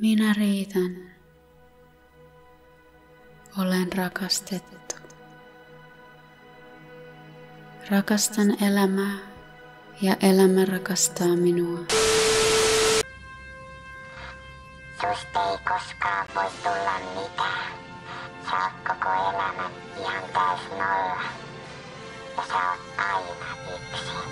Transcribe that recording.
Minä riitän. Olen rakastettu. Rakastan elämää ja elämä rakastaa minua. Susta ei koskaan voi tulla mitään. Sä oot koko elämän ihan täys nolla. Ja sä oot aina yksin.